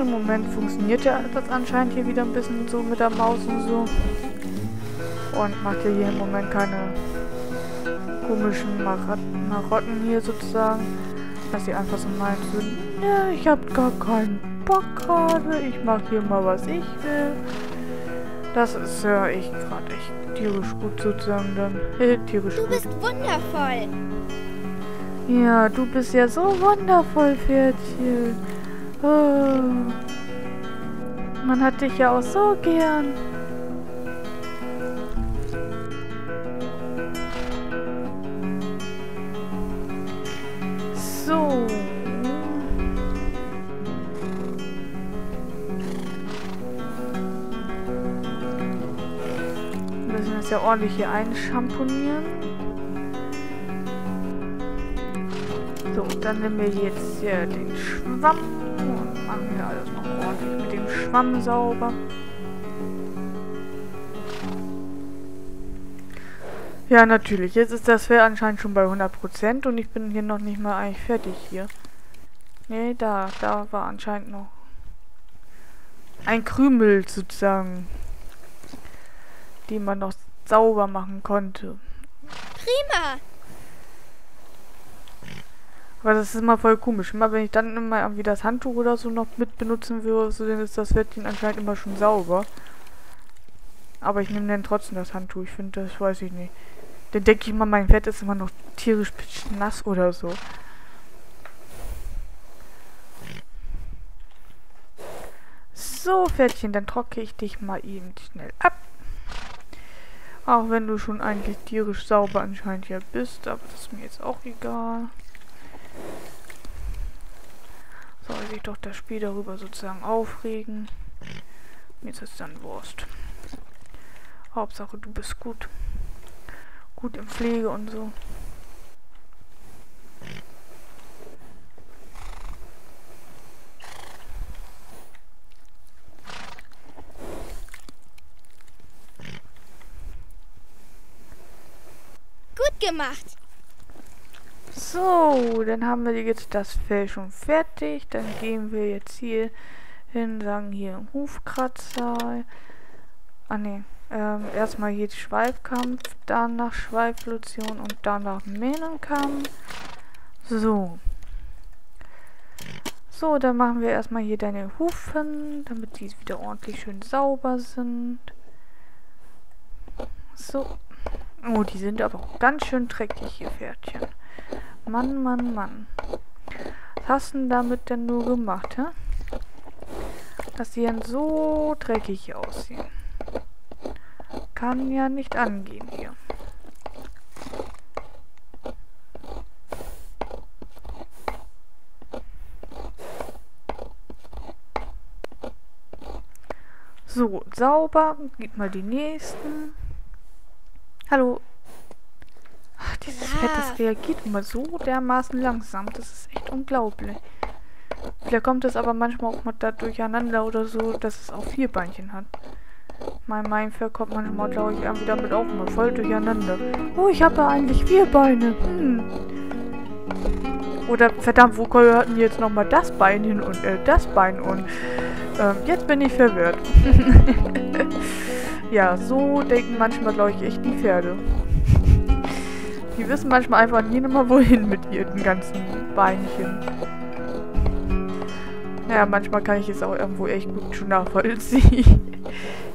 Im Moment funktioniert ja das anscheinend hier wieder ein bisschen so mit der Maus und so. Und macht ja hier im Moment keine komischen Marotten hier sozusagen. Dass sie einfach so meint, so, ne, ich hab gar keinen Bock gerade, ich mach hier mal was ich will. Das ist ja echt gerade echt tierisch gut sozusagen dann. tierisch du gut. bist wundervoll. Ja, du bist ja so wundervoll, Pferdchen. Oh. Man hat dich ja auch so gern. So. Wir müssen das ja ordentlich hier einschamponieren. So, dann nehmen wir jetzt hier den Schwamm und machen wir alles noch ordentlich mit dem Schwamm sauber. Ja, natürlich. Jetzt ist das Pferd anscheinend schon bei 100% und ich bin hier noch nicht mal eigentlich fertig hier. Nee, da, da war anscheinend noch ein Krümel sozusagen, den man noch sauber machen konnte. Prima! Aber das ist immer voll komisch. Immer wenn ich dann immer irgendwie das Handtuch oder so noch mit benutzen würde, so dann ist das Wettchen anscheinend immer schon sauber. Aber ich nehme dann trotzdem das Handtuch. Ich finde, das weiß ich nicht. Dann denke ich mal, mein Fett ist immer noch tierisch nass oder so. So, Pferdchen, dann trocke ich dich mal eben schnell ab. Auch wenn du schon eigentlich tierisch sauber anscheinend ja bist, aber das ist mir jetzt auch egal. Soll sich doch das Spiel darüber sozusagen aufregen. Jetzt ist dann Wurst. Hauptsache du bist gut gut in Pflege und so. Gut gemacht. So, dann haben wir jetzt das Fell schon fertig. Dann gehen wir jetzt hier hin, sagen hier Hufkratzer. Ah ne, ähm, erstmal hier Schweifkampf, danach Schweiflotion und danach Mähnenkampf. So. So, dann machen wir erstmal hier deine Hufen, damit die wieder ordentlich schön sauber sind. So. Oh, die sind aber auch ganz schön dreckig hier, Pferdchen. Mann, Mann, Mann. Was hast du denn damit denn nur gemacht, hä? Dass die dann so dreckig aussehen kann ja nicht angehen hier. So, sauber. Gib mal die nächsten. Hallo. Ach, dieses. Fett, das reagiert immer so dermaßen langsam. Das ist echt unglaublich. Vielleicht kommt es aber manchmal auch mal da durcheinander oder so, dass es auch vier Beinchen hat. Mein Mindfair kommt manchmal, glaube ich, irgendwie damit auch mal voll durcheinander. Oh, ich habe ja eigentlich vier Beine. Hm. Oder verdammt, wo gehörten jetzt nochmal das Bein hin und äh, das Bein und ähm, jetzt bin ich verwirrt. ja, so denken manchmal, glaube ich, echt die Pferde. Die wissen manchmal einfach nie mehr wohin mit ihren ganzen Beinchen. Naja, manchmal kann ich es auch irgendwo echt gut schon nachvollziehen.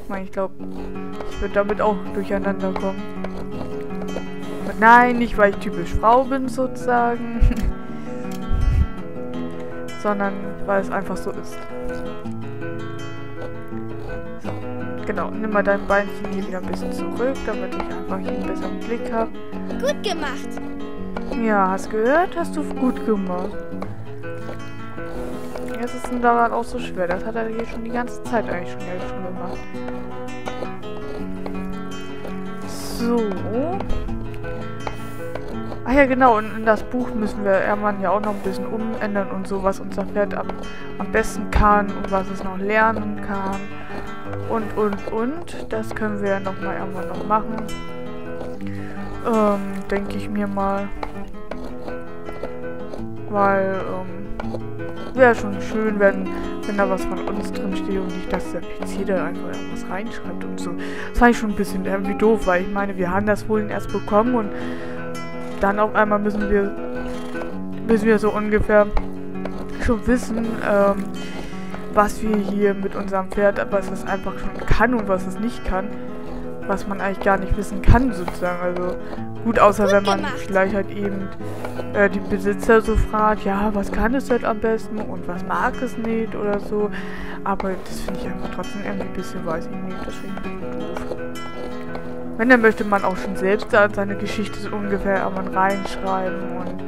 Ich meine, ich glaube, ich würde damit auch durcheinander kommen. Aber nein, nicht weil ich typisch Frau bin sozusagen. Sondern weil es einfach so ist. So, genau. Nimm mal dein Beinchen hier wieder ein bisschen zurück, damit ich einfach hier einen besseren Blick habe. Gut gemacht. Ja, hast gehört? Hast du gut gemacht. Jetzt ist es daran auch so schwer. Das hat er hier schon die ganze Zeit eigentlich schon, schon gemacht. So. Ah ja, genau. Und in das Buch müssen wir Ermann ja auch noch ein bisschen umändern und so, was unser Pferd am, am besten kann und was es noch lernen kann. Und, und, und. Das können wir ja nochmal irgendwann noch machen. Ähm, denke ich mir mal. Weil, ähm, wäre schon schön, wenn, wenn da was von uns drin steht und nicht, dass der PC da einfach irgendwas reinschreibt und so. Das war ich schon ein bisschen irgendwie doof, weil ich meine, wir haben das wohl erst bekommen und dann auf einmal müssen wir, müssen wir so ungefähr schon wissen, ähm, was wir hier mit unserem Pferd, was es einfach schon kann und was es nicht kann. Was man eigentlich gar nicht wissen kann, sozusagen. Also gut, außer wenn man vielleicht halt eben äh, die Besitzer so fragt, ja, was kann es halt am besten und was mag es nicht oder so. Aber das finde ich einfach trotzdem irgendwie ein bisschen, weiß ich nicht, das finde ich doof. Wenn, dann möchte man auch schon selbst seine Geschichte so ungefähr irgendwann reinschreiben und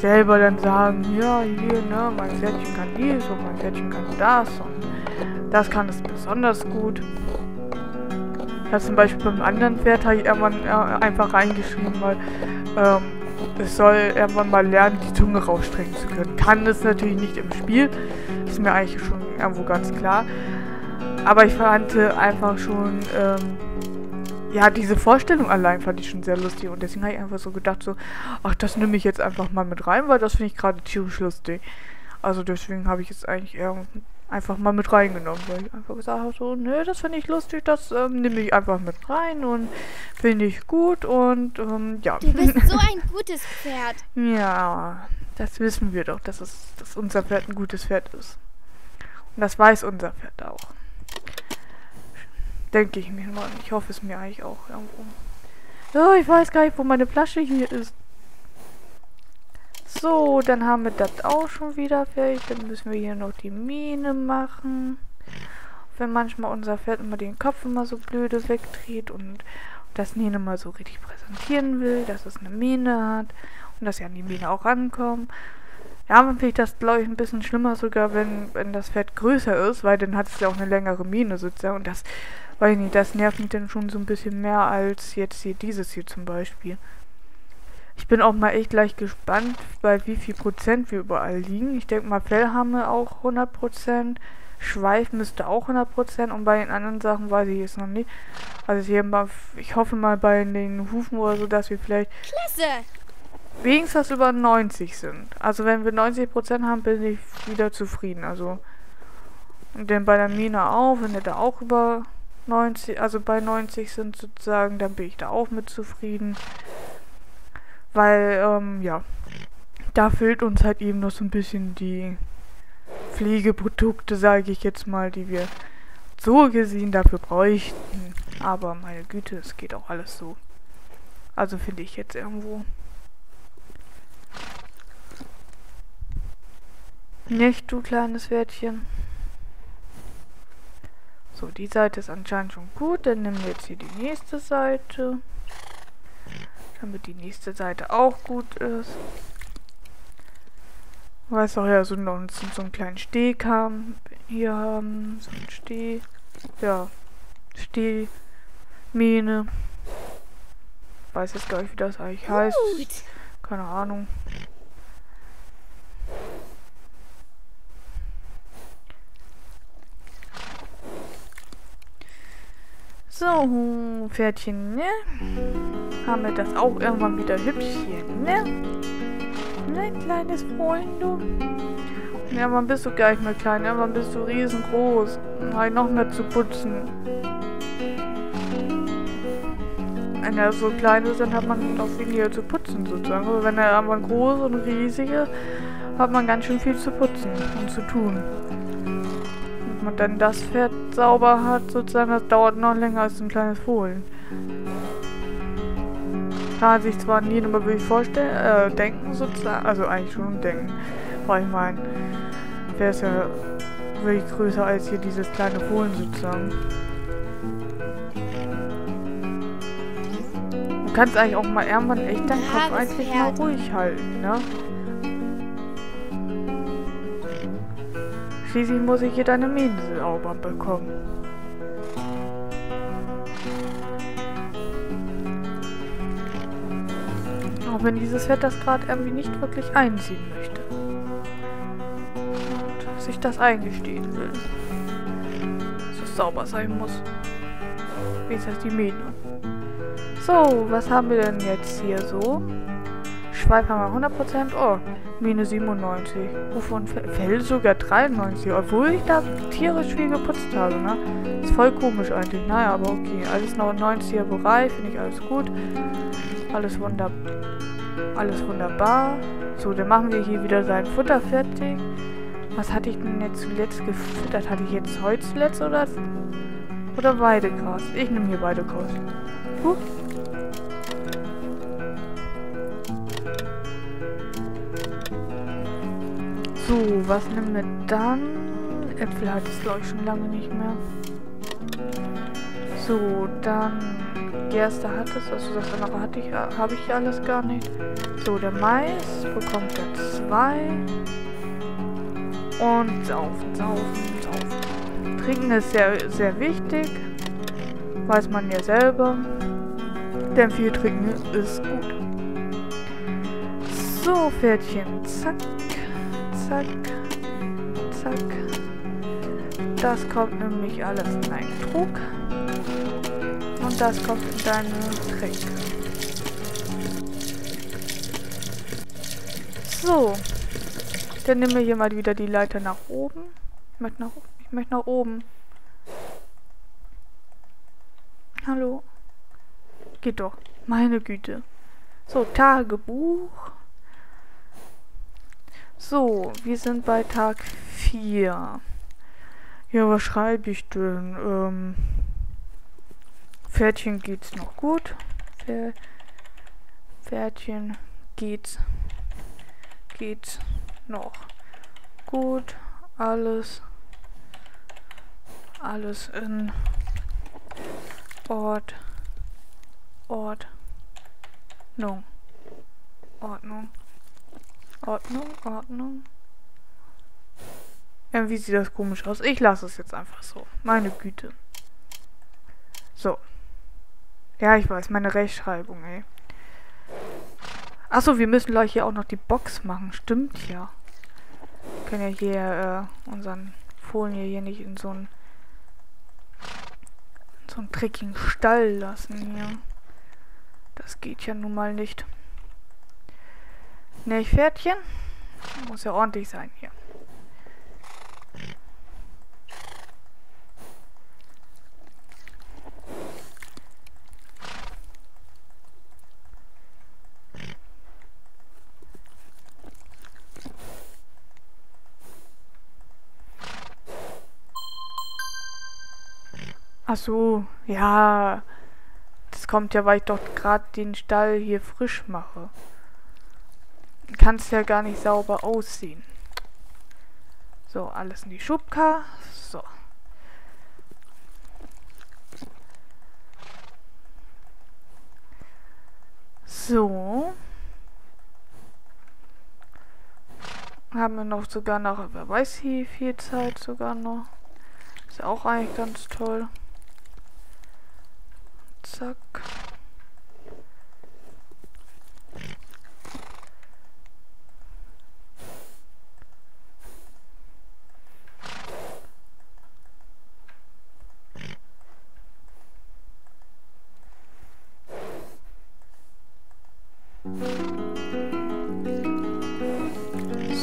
selber dann sagen, ja, hier, ne, mein Pferdchen kann dies und mein Pferdchen kann das und das kann es besonders gut. Habe zum Beispiel beim anderen Pferd habe ich irgendwann äh, einfach reingeschrieben, weil ähm, es soll irgendwann mal lernen, die Zunge rausstrecken zu können. Kann es natürlich nicht im Spiel, ist mir eigentlich schon irgendwo ganz klar. Aber ich fand einfach schon ähm, ja, diese Vorstellung allein fand ich schon sehr lustig und deswegen habe ich einfach so gedacht, so, ach, das nehme ich jetzt einfach mal mit rein, weil das finde ich gerade tierisch lustig. Also deswegen habe ich es eigentlich eher einfach mal mit reingenommen, weil ich einfach gesagt habe, so, nö, das finde ich lustig, das ähm, nehme ich einfach mit rein und finde ich gut und ähm, ja. Du bist so ein gutes Pferd. ja, das wissen wir doch, dass, es, dass unser Pferd ein gutes Pferd ist. Und das weiß unser Pferd auch. Denke ich mir mal. Ich hoffe es mir eigentlich auch irgendwo. Oh, ich weiß gar nicht, wo meine Flasche hier ist. So, dann haben wir das auch schon wieder fertig. Dann müssen wir hier noch die Mine machen. Wenn manchmal unser Pferd immer den Kopf immer so blöde wegdreht und das Nene mal so richtig präsentieren will, dass es eine Mine hat und dass sie an die Mine auch rankommen. Ja, dann finde ich das, glaube ich, ein bisschen schlimmer sogar, wenn, wenn das Pferd größer ist, weil dann hat es ja auch eine längere Mine sozusagen und das weiß ich nicht, das nervt mich dann schon so ein bisschen mehr als jetzt hier dieses hier zum Beispiel. Ich bin auch mal echt gleich gespannt, bei wie viel Prozent wir überall liegen. Ich denke mal, Fell haben wir auch 100 Prozent. Schweif müsste auch 100 Prozent und bei den anderen Sachen weiß ich jetzt noch nicht. Also hier mal, ich hoffe mal bei den Hufen oder so, dass wir vielleicht Klasse. wenigstens über 90 sind. Also wenn wir 90 Prozent haben, bin ich wieder zufrieden. Also und dann bei der Mine auch, wenn wir da auch über 90, also bei 90 sind sozusagen, dann bin ich da auch mit zufrieden. Weil, ähm, ja, da fehlt uns halt eben noch so ein bisschen die Pflegeprodukte, sage ich jetzt mal, die wir so gesehen dafür bräuchten. Aber meine Güte, es geht auch alles so. Also finde ich jetzt irgendwo. Nicht, du kleines Pferdchen. So, die Seite ist anscheinend schon gut. Dann nehmen wir jetzt hier die nächste Seite. Damit die nächste Seite auch gut ist. Weiß auch ja, so noch so einen kleinen Steg haben. Hier haben. So ein Steh. Ja. Stehmähne. Weiß jetzt gar nicht, wie das eigentlich heißt. Keine Ahnung. So, Pferdchen, ne? Haben wir das auch irgendwann wieder hübsch hier, ne? Ne, kleines Freund, du? Ja, wann bist du gar nicht mehr klein, irgendwann bist du riesengroß. Halt noch mehr zu putzen. Wenn er so klein ist, dann hat man noch weniger zu putzen sozusagen. Aber wenn er irgendwann groß und riesig ist, hat man ganz schön viel zu putzen und zu tun man dann das Pferd sauber hat, sozusagen, das dauert noch länger als ein kleines Fohlen. Kann man sich zwar nie immer wirklich vorstellen, äh, denken sozusagen, also eigentlich schon denken, weil ich meine, wäre es ja wirklich größer als hier dieses kleine Fohlen sozusagen. Du kannst eigentlich auch mal irgendwann echt deinen Kopf eigentlich mal ruhig halten, ne? Schließlich muss ich hier deine Mähne sauber bekommen. Wenn dieses Pferd das gerade irgendwie nicht wirklich einziehen möchte. Und sich das eingestehen will. Dass es sauber sein muss. Wie ist das die Mähne? So, was haben wir denn jetzt hier so? Schweif haben wir 100%. Oh, Minus 97. Wovon fällt sogar 93, obwohl ich da tierisch viel geputzt habe, ne? Ist voll komisch eigentlich. Naja, aber okay. Alles noch im 90er Bereich, finde ich alles gut. Alles wunderbar. Alles wunderbar. So, dann machen wir hier wieder sein Futter fertig. Was hatte ich denn jetzt zuletzt gefüttert? Hatte ich jetzt heute zuletzt oder, oder Weidegras? Ich nehme hier Weidegras. Huh. So, was nehmen wir dann? Äpfel hat es, glaube ich, schon lange nicht mehr. So, dann Gerste hat es, also das andere hatte ich, habe ich alles gar nicht. So, der Mais bekommt er zwei. Und saufen, saufen, saufen. Trinken ist sehr, sehr wichtig. Weiß man ja selber. Denn viel trinken ist gut. So, Pferdchen. Zack, zack, zack. Das kommt nämlich alles in einen Trug. Und das kommt in deine Tränke. So. Dann nehmen wir hier mal wieder die Leiter nach oben. Ich möchte nach, ich möchte nach oben. Hallo. Geht doch. Meine Güte. So, Tagebuch. So, wir sind bei Tag 4. Ja, was schreibe ich denn? Ähm, Pferdchen geht's noch gut. Pferdchen geht's. Geht's noch gut. Alles. Alles in Ort. Ort. Ordnung. Ordnung, Ordnung. Ja, wie sieht das komisch aus? Ich lasse es jetzt einfach so. Meine Güte. So. Ja, ich weiß, meine Rechtschreibung, ey. Achso, wir müssen gleich hier auch noch die Box machen. Stimmt ja. Wir können ja hier äh, unseren Folien hier nicht in so einen so einen dreckigen Stall lassen hier. Das geht ja nun mal nicht. Ne, Pferdchen? Muss ja ordentlich sein hier. Ach so, ja. Das kommt ja, weil ich doch gerade den Stall hier frisch mache. Kann es ja gar nicht sauber aussehen. So, alles in die Schubka. So. So. Haben wir noch sogar noch, wer weiß wie viel Zeit sogar noch. Ist ja auch eigentlich ganz toll. Zack.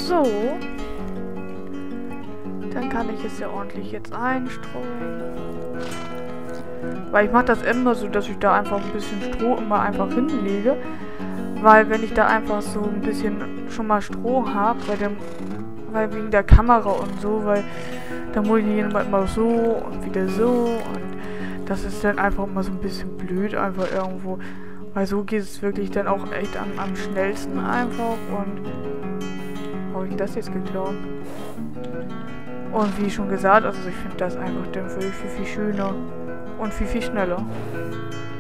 So. Dann kann ich es ja ordentlich jetzt einstreuen. Weil ich mache das immer so, dass ich da einfach ein bisschen Stroh immer einfach hinlege. Weil wenn ich da einfach so ein bisschen schon mal Stroh habe, bei dem, weil wegen der Kamera und so, weil da muss ich immer, immer so und wieder so und das ist dann einfach immer so ein bisschen blöd einfach irgendwo. Weil so geht es wirklich dann auch echt am, am schnellsten einfach und habe ich das jetzt geklaut? Und wie schon gesagt, also ich finde das einfach dann viel, viel, viel schöner und viel, viel schneller.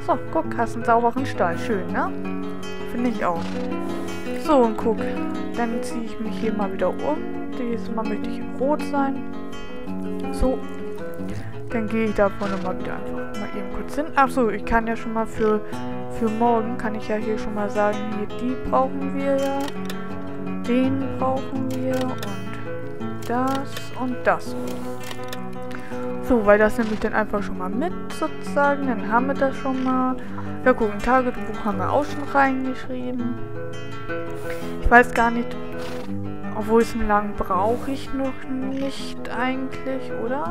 So, guck, hast einen sauberen Stall. Schön, ne? Finde ich auch. So, und guck. Dann ziehe ich mich hier mal wieder um. Dieses Mal möchte ich in Rot sein. So. Dann gehe ich davon mal wieder einfach mal eben kurz hin. Achso, ich kann ja schon mal für, für morgen, kann ich ja hier schon mal sagen, hier, die brauchen wir ja. Den brauchen wir und das und das. So, weil das nehme ich dann einfach schon mal mit, sozusagen. Dann haben wir das schon mal. Ja, gucken, Tagebuch haben wir auch schon reingeschrieben. Ich weiß gar nicht, Obwohl, so lang brauche ich noch nicht eigentlich, oder?